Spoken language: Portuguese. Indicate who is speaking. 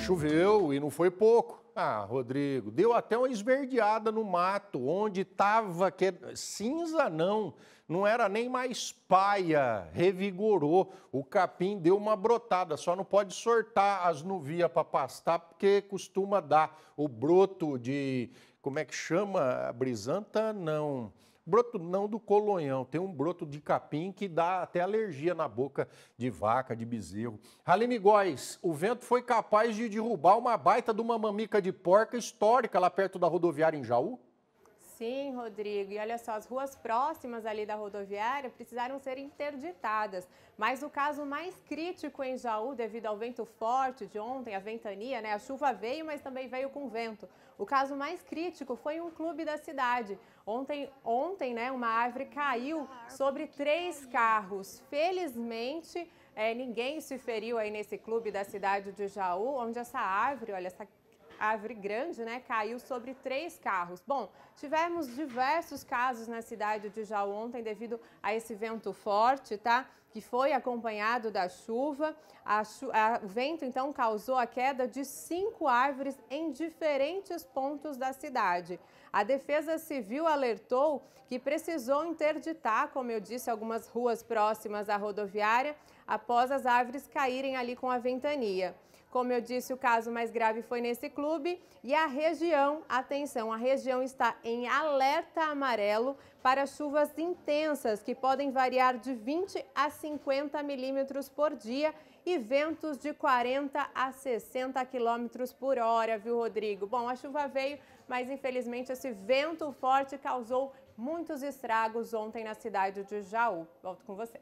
Speaker 1: Choveu e não foi pouco. Ah, Rodrigo, deu até uma esverdeada no mato, onde estava que... cinza não, não era nem mais paia, revigorou. O capim deu uma brotada, só não pode sortar as nuvias para pastar, porque costuma dar o broto de, como é que chama? Brisanta? Não broto não do colonhão, tem um broto de capim que dá até alergia na boca de vaca, de bezerro. Haline Góes, o vento foi capaz de derrubar uma baita de uma mamica de porca histórica lá perto da rodoviária em Jaú?
Speaker 2: Sim, Rodrigo. E olha só, as ruas próximas ali da rodoviária precisaram ser interditadas. Mas o caso mais crítico em Jaú, devido ao vento forte de ontem, a ventania, né? A chuva veio, mas também veio com vento. O caso mais crítico foi um clube da cidade. Ontem, ontem né, uma árvore caiu sobre três carros. Felizmente, é, ninguém se feriu aí nesse clube da cidade de Jaú, onde essa árvore, olha, essa árvore grande, né, caiu sobre três carros. Bom, tivemos diversos casos na cidade de Jaú ontem devido a esse vento forte, tá? Que foi acompanhado da chuva. A chu a, o vento, então, causou a queda de cinco árvores em diferentes pontos da cidade. A Defesa Civil alertou que precisou interditar, como eu disse, algumas ruas próximas à rodoviária após as árvores caírem ali com a ventania. Como eu disse, o caso mais grave foi nesse clube e a região, atenção, a região está em alerta amarelo para chuvas intensas que podem variar de 20 a 50 milímetros por dia e ventos de 40 a 60 quilômetros por hora, viu, Rodrigo? Bom, a chuva veio, mas infelizmente esse vento forte causou muitos estragos ontem na cidade de Jaú. Volto com você.